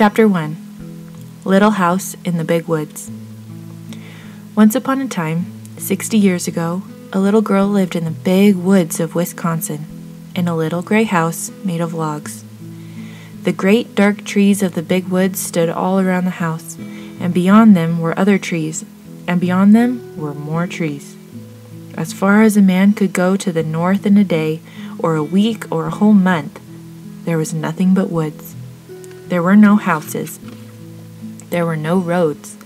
Chapter 1 Little House in the Big Woods. Once upon a time, 60 years ago, a little girl lived in the big woods of Wisconsin in a little gray house made of logs. The great dark trees of the big woods stood all around the house, and beyond them were other trees, and beyond them were more trees. As far as a man could go to the north in a day, or a week, or a whole month, there was nothing but woods. There were no houses. There were no roads.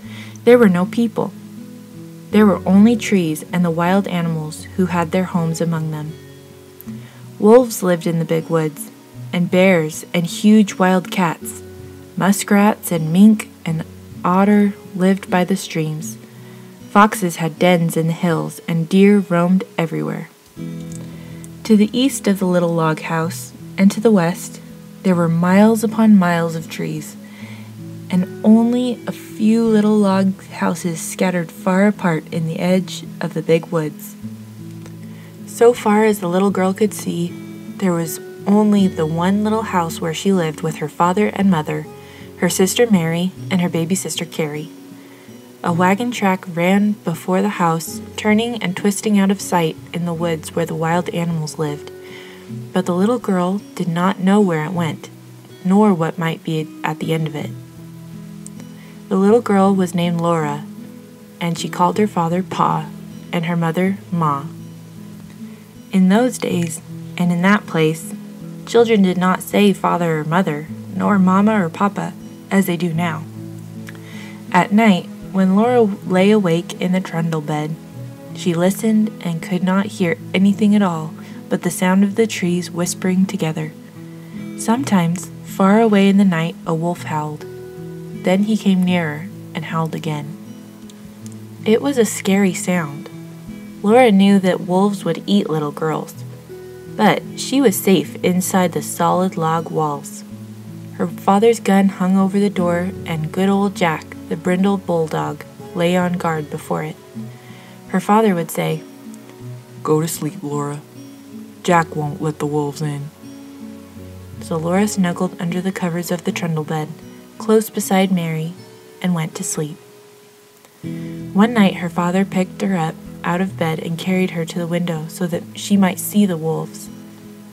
There were no people. There were only trees and the wild animals who had their homes among them. Wolves lived in the big woods, and bears and huge wild cats. Muskrats and mink and otter lived by the streams. Foxes had dens in the hills, and deer roamed everywhere. To the east of the little log house, and to the west, there were miles upon miles of trees, and only a few little log houses scattered far apart in the edge of the big woods. So far as the little girl could see, there was only the one little house where she lived with her father and mother, her sister Mary, and her baby sister Carrie. A wagon track ran before the house, turning and twisting out of sight in the woods where the wild animals lived but the little girl did not know where it went, nor what might be at the end of it. The little girl was named Laura, and she called her father Pa and her mother Ma. In those days, and in that place, children did not say father or mother, nor mama or papa, as they do now. At night, when Laura lay awake in the trundle bed, she listened and could not hear anything at all but the sound of the trees whispering together. Sometimes, far away in the night, a wolf howled. Then he came nearer and howled again. It was a scary sound. Laura knew that wolves would eat little girls, but she was safe inside the solid log walls. Her father's gun hung over the door, and good old Jack, the brindled bulldog, lay on guard before it. Her father would say, Go to sleep, Laura. Jack won't let the wolves in. So Laura snuggled under the covers of the trundle bed, close beside Mary, and went to sleep. One night her father picked her up out of bed and carried her to the window so that she might see the wolves.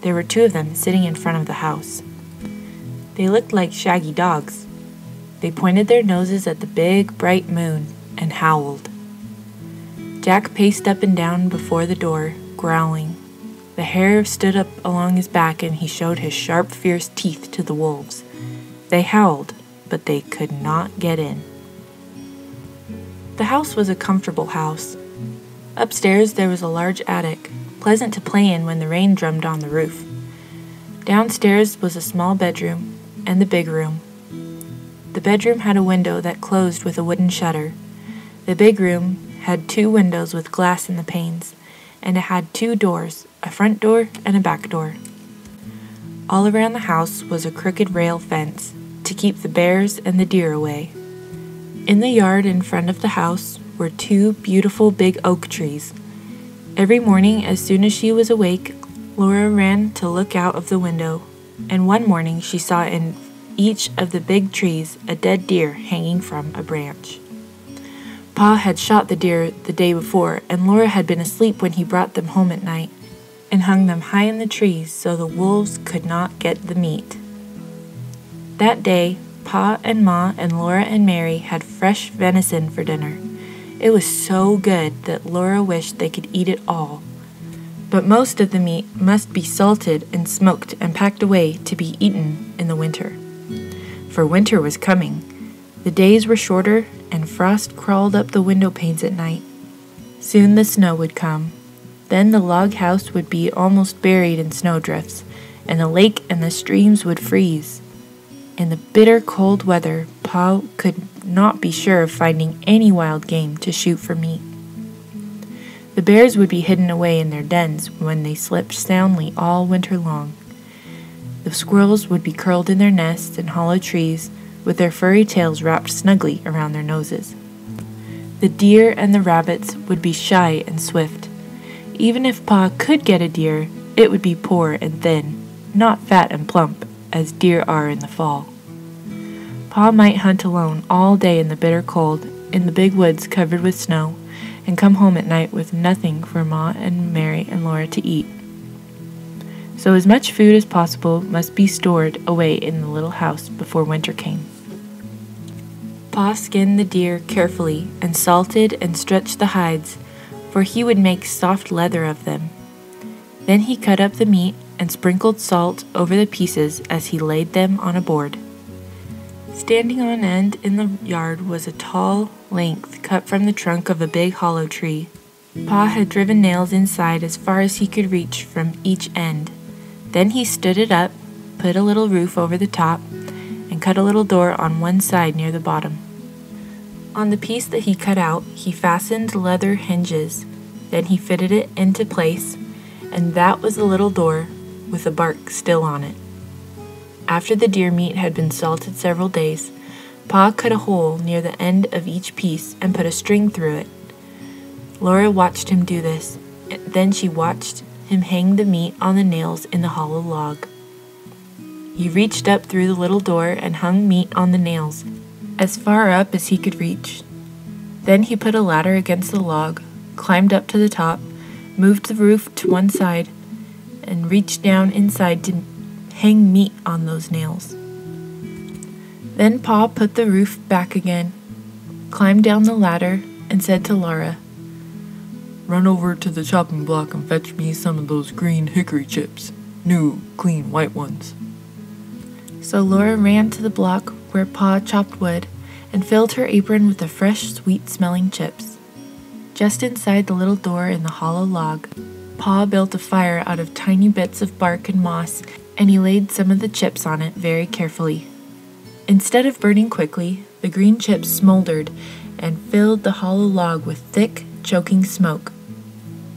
There were two of them sitting in front of the house. They looked like shaggy dogs. They pointed their noses at the big, bright moon and howled. Jack paced up and down before the door, growling. The hair stood up along his back, and he showed his sharp, fierce teeth to the wolves. They howled, but they could not get in. The house was a comfortable house. Upstairs there was a large attic, pleasant to play in when the rain drummed on the roof. Downstairs was a small bedroom and the big room. The bedroom had a window that closed with a wooden shutter. The big room had two windows with glass in the panes, and it had two doors, a front door and a back door. All around the house was a crooked rail fence to keep the bears and the deer away. In the yard in front of the house were two beautiful big oak trees. Every morning, as soon as she was awake, Laura ran to look out of the window, and one morning she saw in each of the big trees a dead deer hanging from a branch. Pa had shot the deer the day before, and Laura had been asleep when he brought them home at night and hung them high in the trees so the wolves could not get the meat. That day, Pa and Ma and Laura and Mary had fresh venison for dinner. It was so good that Laura wished they could eat it all. But most of the meat must be salted and smoked and packed away to be eaten in the winter. For winter was coming. The days were shorter, and frost crawled up the window panes at night. Soon the snow would come, then the log house would be almost buried in snowdrifts, and the lake and the streams would freeze. In the bitter cold weather, Pa could not be sure of finding any wild game to shoot for meat. The bears would be hidden away in their dens when they slept soundly all winter long. The squirrels would be curled in their nests in hollow trees with their furry tails wrapped snugly around their noses. The deer and the rabbits would be shy and swift. Even if Pa could get a deer, it would be poor and thin, not fat and plump, as deer are in the fall. Pa might hunt alone all day in the bitter cold, in the big woods covered with snow, and come home at night with nothing for Ma and Mary and Laura to eat. So as much food as possible must be stored away in the little house before winter came. Pa skinned the deer carefully and salted and stretched the hides, for he would make soft leather of them. Then he cut up the meat and sprinkled salt over the pieces as he laid them on a board. Standing on end in the yard was a tall length cut from the trunk of a big hollow tree. Pa had driven nails inside as far as he could reach from each end. Then he stood it up, put a little roof over the top, and cut a little door on one side near the bottom. On the piece that he cut out, he fastened leather hinges. Then he fitted it into place, and that was the little door with the bark still on it. After the deer meat had been salted several days, Pa cut a hole near the end of each piece and put a string through it. Laura watched him do this. Then she watched him hang the meat on the nails in the hollow log. He reached up through the little door and hung meat on the nails, as far up as he could reach. Then he put a ladder against the log, climbed up to the top, moved the roof to one side, and reached down inside to hang meat on those nails. Then Pa put the roof back again, climbed down the ladder, and said to Laura, Run over to the chopping block and fetch me some of those green hickory chips. New, clean white ones. So Laura ran to the block where Pa chopped wood and filled her apron with the fresh, sweet smelling chips. Just inside the little door in the hollow log, Pa built a fire out of tiny bits of bark and moss, and he laid some of the chips on it very carefully. Instead of burning quickly, the green chips smoldered and filled the hollow log with thick, choking smoke.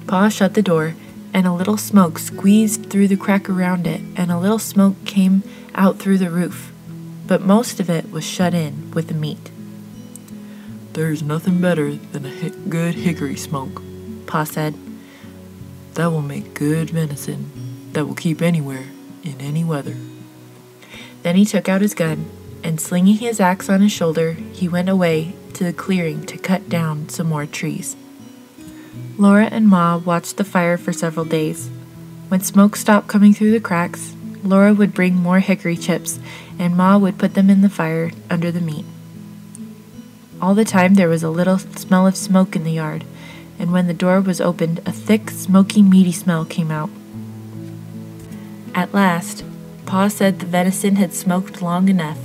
Pa shut the door, and a little smoke squeezed through the crack around it, and a little smoke came out through the roof, but most of it was shut in with the meat. There's nothing better than a hi- good hickory smoke, Pa said. That will make good venison that will keep anywhere in any weather. Then he took out his gun, and slinging his axe on his shoulder, he went away to the clearing to cut down some more trees. Laura and Ma watched the fire for several days. When smoke stopped coming through the cracks, Laura would bring more hickory chips, and Ma would put them in the fire under the meat. All the time there was a little smell of smoke in the yard, and when the door was opened, a thick, smoky, meaty smell came out. At last, Pa said the venison had smoked long enough.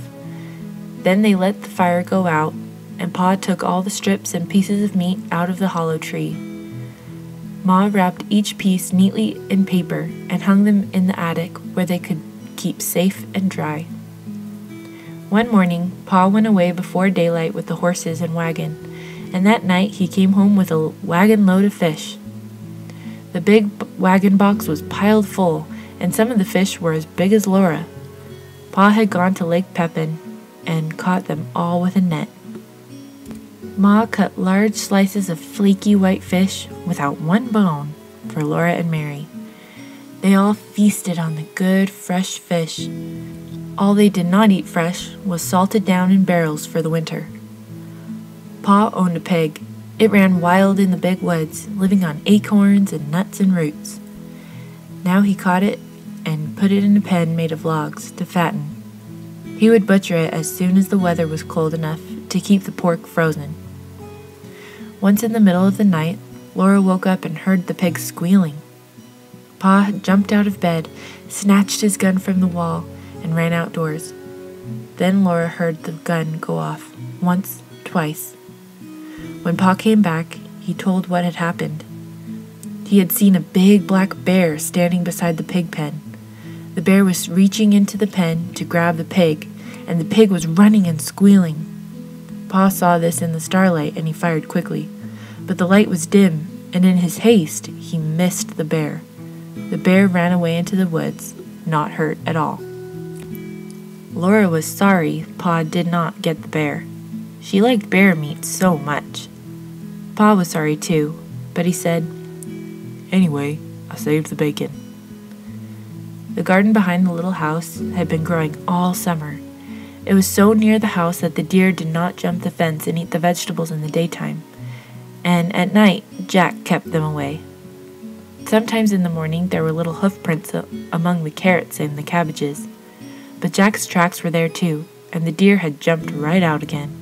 Then they let the fire go out, and Pa took all the strips and pieces of meat out of the hollow tree. Ma wrapped each piece neatly in paper and hung them in the attic where they could keep safe and dry. One morning, Pa went away before daylight with the horses and wagon, and that night he came home with a wagon load of fish. The big wagon box was piled full, and some of the fish were as big as Laura. Pa had gone to Lake Pepin and caught them all with a net. Ma cut large slices of flaky white fish without one bone for Laura and Mary. They all feasted on the good, fresh fish. All they did not eat fresh was salted down in barrels for the winter. Pa owned a pig. It ran wild in the big woods, living on acorns and nuts and roots. Now he caught it and put it in a pen made of logs to fatten. He would butcher it as soon as the weather was cold enough to keep the pork frozen. Once in the middle of the night, Laura woke up and heard the pig squealing. Pa had jumped out of bed, snatched his gun from the wall, and ran outdoors. Then Laura heard the gun go off once, twice. When Pa came back, he told what had happened. He had seen a big black bear standing beside the pig pen. The bear was reaching into the pen to grab the pig, and the pig was running and squealing. Pa saw this in the starlight and he fired quickly, but the light was dim, and in his haste, he missed the bear. The bear ran away into the woods, not hurt at all. Laura was sorry Pa did not get the bear. She liked bear meat so much. Pa was sorry too, but he said, Anyway, I saved the bacon. The garden behind the little house had been growing all summer. It was so near the house that the deer did not jump the fence and eat the vegetables in the daytime, and at night Jack kept them away. Sometimes in the morning there were little hoof prints among the carrots and the cabbages, but Jack's tracks were there too, and the deer had jumped right out again.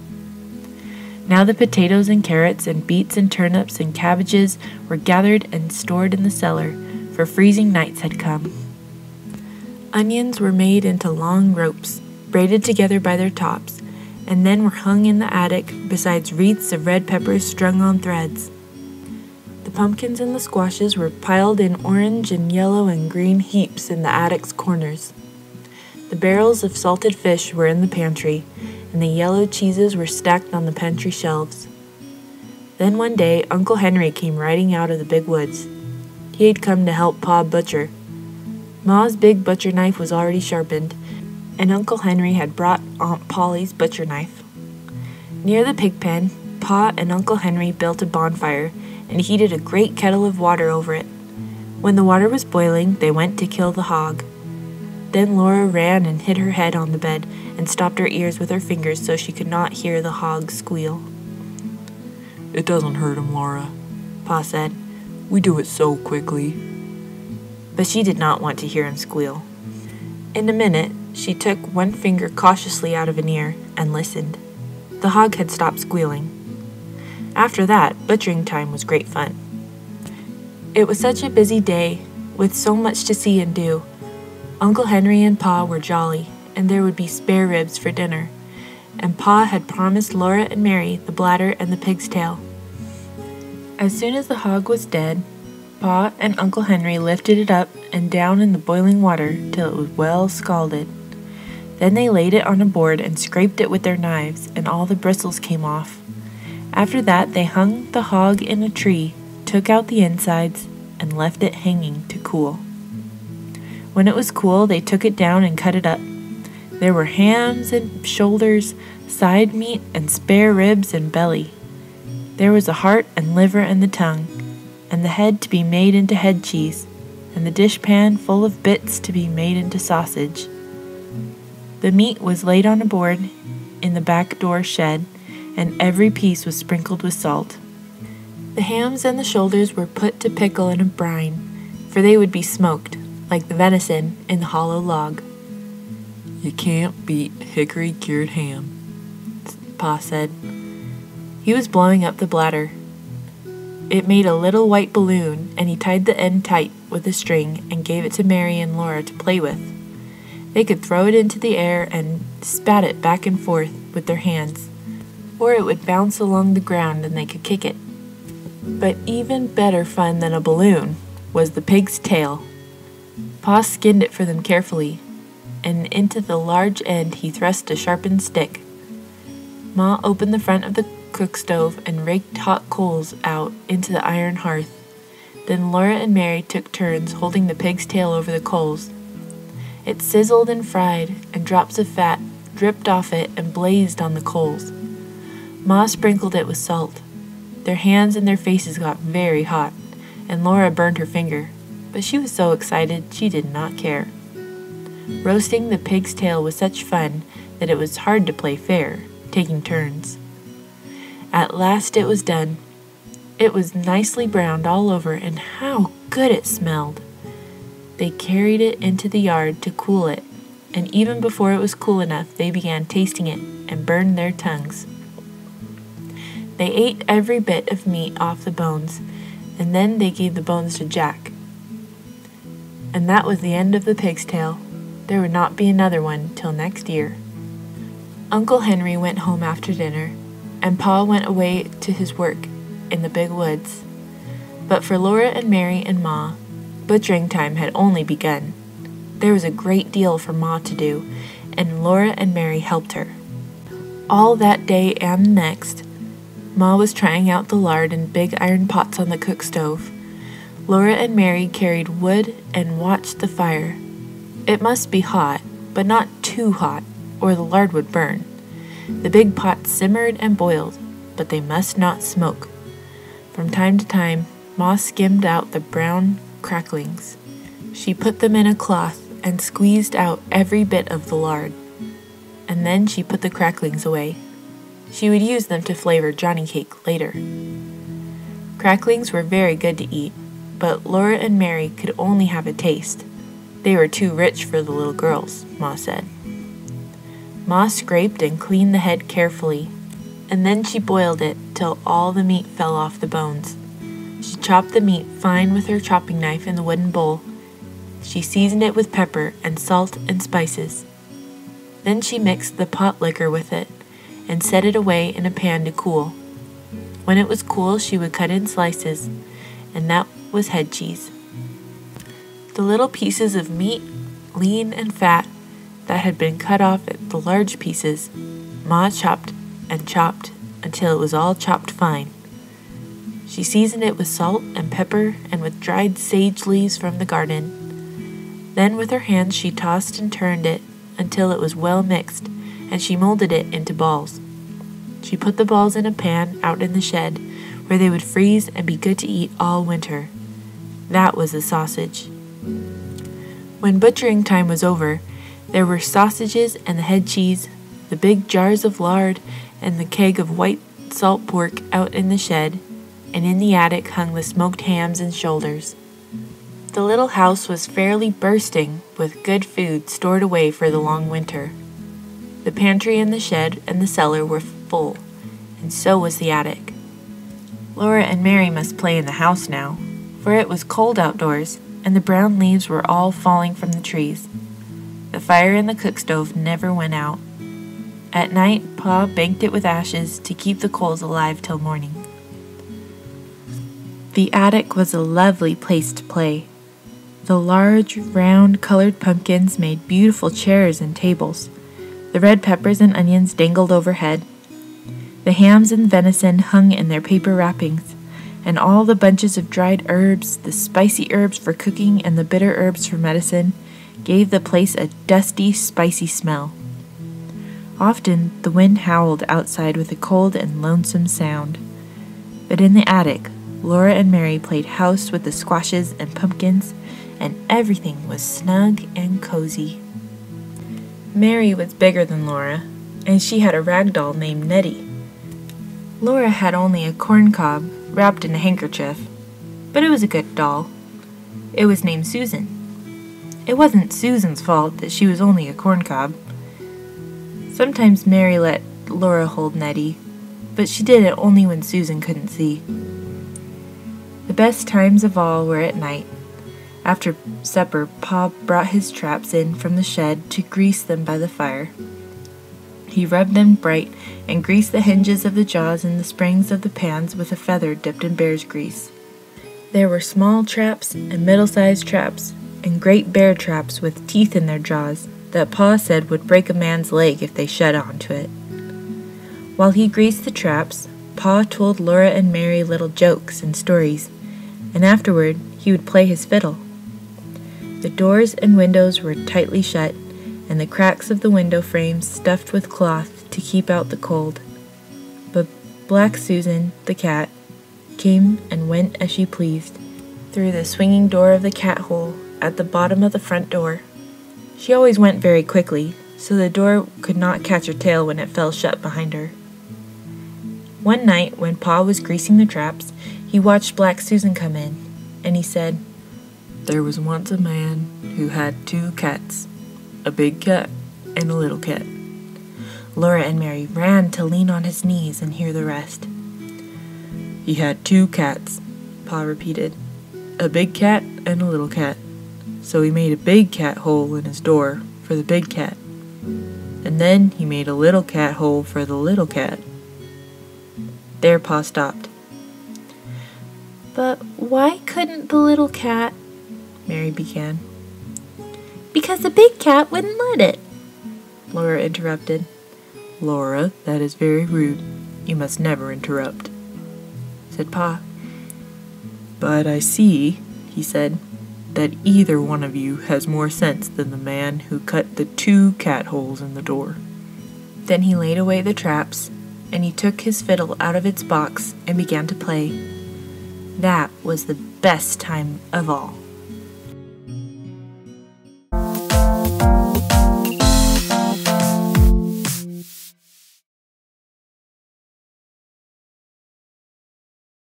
Now the potatoes and carrots and beets and turnips and cabbages were gathered and stored in the cellar, for freezing nights had come. Onions were made into long ropes, braided together by their tops, and then were hung in the attic besides wreaths of red peppers strung on threads. The pumpkins and the squashes were piled in orange and yellow and green heaps in the attic's corners. The barrels of salted fish were in the pantry, and the yellow cheeses were stacked on the pantry shelves. Then one day Uncle Henry came riding out of the big woods. He had come to help Pa butcher. Ma's big butcher knife was already sharpened, and Uncle Henry had brought Aunt Polly's butcher knife. Near the pig pen, Pa and Uncle Henry built a bonfire and heated a great kettle of water over it. When the water was boiling, they went to kill the hog. Then Laura ran and hid her head on the bed and stopped her ears with her fingers so she could not hear the hog squeal. It doesn't hurt him, Laura, Pa said. We do it so quickly. But she did not want to hear him squeal. In a minute, she took one finger cautiously out of an ear and listened. The hog had stopped squealing. After that, butchering time was great fun. It was such a busy day, with so much to see and do Uncle Henry and Pa were jolly, and there would be spare ribs for dinner. And Pa had promised Laura and Mary the bladder and the pig's tail. As soon as the hog was dead, Pa and Uncle Henry lifted it up and down in the boiling water till it was well scalded. Then they laid it on a board and scraped it with their knives, and all the bristles came off. After that, they hung the hog in a tree, took out the insides, and left it hanging to cool. When it was cool, they took it down and cut it up. There were hams and shoulders, side meat and spare ribs and belly. There was a heart and liver and the tongue, and the head to be made into head cheese, and the dishpan full of bits to be made into sausage. The meat was laid on a board in the back door shed, and every piece was sprinkled with salt. The hams and the shoulders were put to pickle in a brine, for they would be smoked like the venison in the hollow log. You can't beat hickory cured ham, Pa said. He was blowing up the bladder. It made a little white balloon, and he tied the end tight with a string and gave it to Mary and Laura to play with. They could throw it into the air and spat it back and forth with their hands, or it would bounce along the ground and they could kick it. But even better fun than a balloon was the pig's tail. Pa skinned it for them carefully, and into the large end he thrust a sharpened stick. Ma opened the front of the cook stove and raked hot coals out into the iron hearth. Then Laura and Mary took turns holding the pig's tail over the coals. It sizzled and fried, and drops of fat dripped off it and blazed on the coals. Ma sprinkled it with salt. Their hands and their faces got very hot, and Laura burned her finger but she was so excited she did not care. Roasting the pig's tail was such fun that it was hard to play fair, taking turns. At last it was done. It was nicely browned all over, and how good it smelled! They carried it into the yard to cool it, and even before it was cool enough, they began tasting it and burned their tongues. They ate every bit of meat off the bones, and then they gave the bones to Jack, and that was the end of the pig's tail. There would not be another one till next year. Uncle Henry went home after dinner, and Pa went away to his work in the big woods. But for Laura and Mary and Ma, butchering time had only begun. There was a great deal for Ma to do, and Laura and Mary helped her. All that day and the next, Ma was trying out the lard in big iron pots on the cook stove. Laura and Mary carried wood and watched the fire. It must be hot, but not too hot, or the lard would burn. The big pots simmered and boiled, but they must not smoke. From time to time, Ma skimmed out the brown cracklings. She put them in a cloth and squeezed out every bit of the lard. and then she put the cracklings away. She would use them to flavor Johnny cake later. Cracklings were very good to eat, but Laura and Mary could only have a taste. They were too rich for the little girls, Ma said. Ma scraped and cleaned the head carefully, and then she boiled it till all the meat fell off the bones. She chopped the meat fine with her chopping knife in the wooden bowl. She seasoned it with pepper and salt and spices. Then she mixed the pot liquor with it and set it away in a pan to cool. When it was cool, she would cut in slices, and that was head cheese. The little pieces of meat, lean and fat, that had been cut off at the large pieces, Ma chopped and chopped until it was all chopped fine. She seasoned it with salt and pepper and with dried sage leaves from the garden. Then with her hands she tossed and turned it until it was well mixed, and she molded it into balls. She put the balls in a pan out in the shed, where they would freeze and be good to eat all winter. That was the sausage. When butchering time was over, there were sausages and the head cheese, the big jars of lard, and the keg of white salt pork out in the shed, and in the attic hung the smoked hams and shoulders. The little house was fairly bursting with good food stored away for the long winter. The pantry and the shed and the cellar were full, and so was the attic. Laura and Mary must play in the house now, for it was cold outdoors, and the brown leaves were all falling from the trees. The fire in the cook stove never went out. At night, Pa banked it with ashes to keep the coals alive till morning. The attic was a lovely place to play. The large, round, colored pumpkins made beautiful chairs and tables. The red peppers and onions dangled overhead. The hams and venison hung in their paper wrappings, and all the bunches of dried herbs, the spicy herbs for cooking and the bitter herbs for medicine, gave the place a dusty, spicy smell. Often the wind howled outside with a cold and lonesome sound. But in the attic, Laura and Mary played house with the squashes and pumpkins, and everything was snug and cozy. Mary was bigger than Laura, and she had a rag doll named Nettie. Laura had only a corn cob wrapped in a handkerchief, but it was a good doll. It was named Susan. It wasn't Susan's fault that she was only a corn cob. Sometimes Mary let Laura hold Nettie, but she did it only when Susan couldn't see. The best times of all were at night. After supper, Pa brought his traps in from the shed to grease them by the fire. He rubbed them bright and greased the hinges of the jaws and the springs of the pans with a feather dipped in bear's grease. There were small traps and middle sized traps and great bear traps with teeth in their jaws that Pa said would break a man's leg if they shut onto it. While he greased the traps, Pa told Laura and Mary little jokes and stories, and afterward he would play his fiddle. The doors and windows were tightly shut, and the cracks of the window frames stuffed with cloth to keep out the cold. But Black Susan, the cat, came and went as she pleased through the swinging door of the cat hole at the bottom of the front door. She always went very quickly, so the door could not catch her tail when it fell shut behind her. One night, when Pa was greasing the traps, he watched Black Susan come in, and he said, There was once a man who had two cats, a big cat and a little cat. Laura and Mary ran to lean on his knees and hear the rest. He had two cats, Pa repeated, a big cat and a little cat. So he made a big cat hole in his door for the big cat. And then he made a little cat hole for the little cat. There Pa stopped. But why couldn't the little cat? Mary began. Because the big cat wouldn't let it, Laura interrupted. Laura, that is very rude. You must never interrupt, said Pa. But I see, he said, that either one of you has more sense than the man who cut the two cat holes in the door. Then he laid away the traps, and he took his fiddle out of its box and began to play. That was the best time of all.